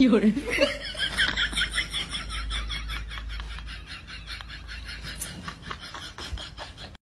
有人